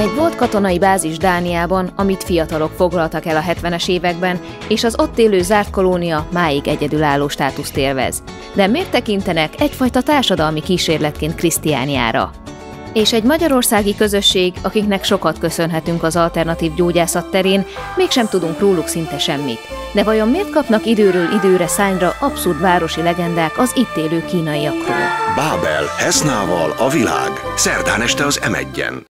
Egy volt katonai bázis Dániában, amit fiatalok foglaltak el a 70-es években, és az ott élő zárt kolónia máig egyedülálló státuszt élvez. De miért tekintenek egyfajta társadalmi kísérletként Krisztiániára? És egy magyarországi közösség, akiknek sokat köszönhetünk az alternatív gyógyászat terén, mégsem tudunk róluk szinte semmit. De vajon miért kapnak időről időre szányra abszurd városi legendák az itt élő kínaiakról? Bábel, Hesznával a világ. Szerdán este az m